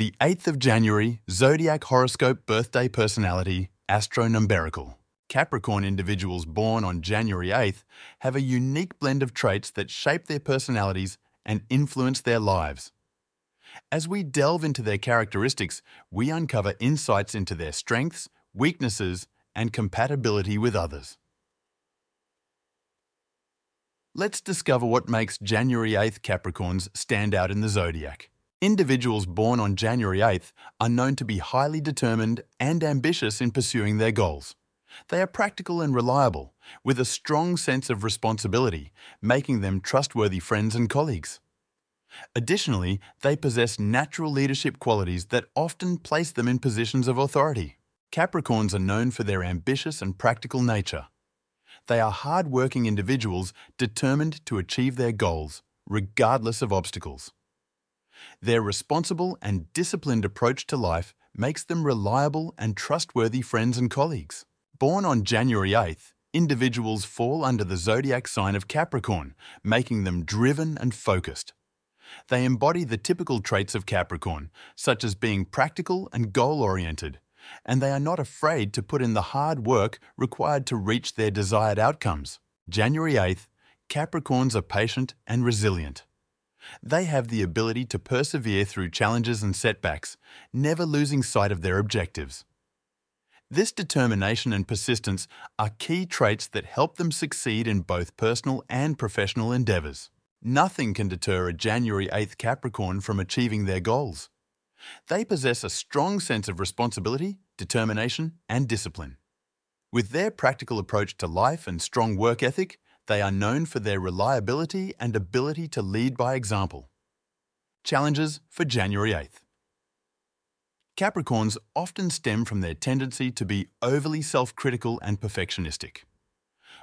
The 8th of January, Zodiac Horoscope Birthday Personality, Astronumerical. Capricorn individuals born on January 8th have a unique blend of traits that shape their personalities and influence their lives. As we delve into their characteristics, we uncover insights into their strengths, weaknesses, and compatibility with others. Let's discover what makes January 8th Capricorns stand out in the zodiac. Individuals born on January 8th are known to be highly determined and ambitious in pursuing their goals. They are practical and reliable, with a strong sense of responsibility, making them trustworthy friends and colleagues. Additionally, they possess natural leadership qualities that often place them in positions of authority. Capricorns are known for their ambitious and practical nature. They are hard-working individuals determined to achieve their goals, regardless of obstacles. Their responsible and disciplined approach to life makes them reliable and trustworthy friends and colleagues. Born on January 8th, individuals fall under the zodiac sign of Capricorn, making them driven and focused. They embody the typical traits of Capricorn, such as being practical and goal-oriented, and they are not afraid to put in the hard work required to reach their desired outcomes. January 8th, Capricorns are patient and resilient. They have the ability to persevere through challenges and setbacks, never losing sight of their objectives. This determination and persistence are key traits that help them succeed in both personal and professional endeavours. Nothing can deter a January 8th Capricorn from achieving their goals. They possess a strong sense of responsibility, determination, and discipline. With their practical approach to life and strong work ethic, they are known for their reliability and ability to lead by example. Challenges for January 8th. Capricorns often stem from their tendency to be overly self-critical and perfectionistic.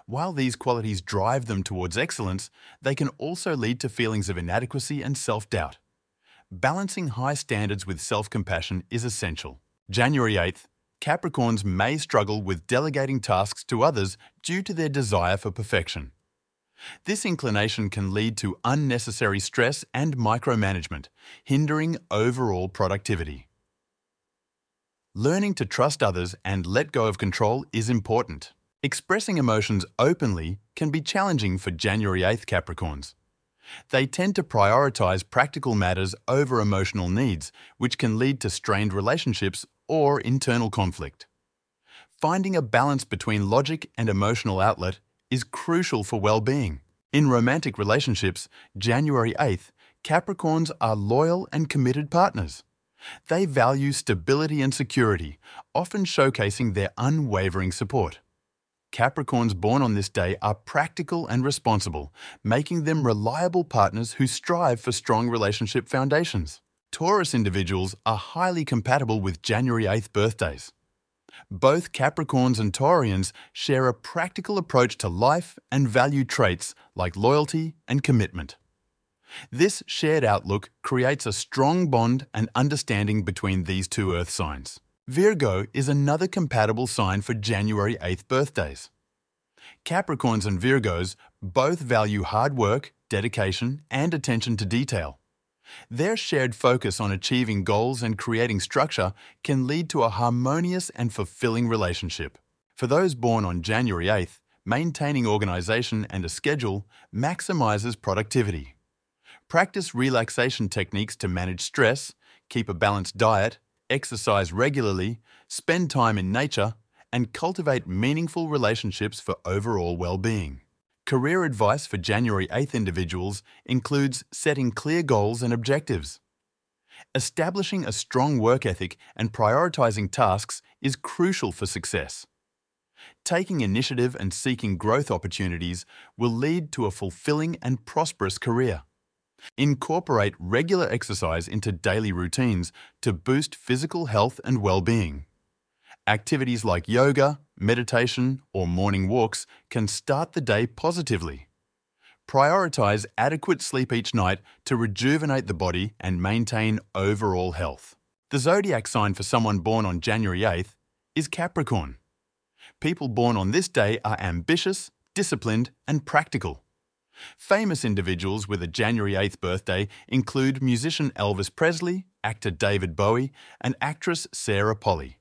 While these qualities drive them towards excellence, they can also lead to feelings of inadequacy and self-doubt. Balancing high standards with self-compassion is essential. January 8th, Capricorns may struggle with delegating tasks to others due to their desire for perfection. This inclination can lead to unnecessary stress and micromanagement, hindering overall productivity. Learning to trust others and let go of control is important. Expressing emotions openly can be challenging for January 8th Capricorns. They tend to prioritize practical matters over emotional needs, which can lead to strained relationships or internal conflict. Finding a balance between logic and emotional outlet is crucial for well-being. In romantic relationships, January 8th, Capricorns are loyal and committed partners. They value stability and security, often showcasing their unwavering support. Capricorns born on this day are practical and responsible, making them reliable partners who strive for strong relationship foundations. Taurus individuals are highly compatible with January 8th birthdays. Both Capricorns and Taurians share a practical approach to life and value traits like loyalty and commitment. This shared outlook creates a strong bond and understanding between these two earth signs. Virgo is another compatible sign for January 8th birthdays. Capricorns and Virgos both value hard work, dedication, and attention to detail. Their shared focus on achieving goals and creating structure can lead to a harmonious and fulfilling relationship. For those born on January 8th, maintaining organisation and a schedule maximises productivity. Practice relaxation techniques to manage stress, keep a balanced diet, exercise regularly, spend time in nature, and cultivate meaningful relationships for overall well-being. Career advice for January 8th individuals includes setting clear goals and objectives. Establishing a strong work ethic and prioritising tasks is crucial for success. Taking initiative and seeking growth opportunities will lead to a fulfilling and prosperous career. Incorporate regular exercise into daily routines to boost physical health and well-being. Activities like yoga, meditation, or morning walks can start the day positively. Prioritize adequate sleep each night to rejuvenate the body and maintain overall health. The zodiac sign for someone born on January 8th is Capricorn. People born on this day are ambitious, disciplined, and practical. Famous individuals with a January 8th birthday include musician Elvis Presley, actor David Bowie and actress Sarah Polley.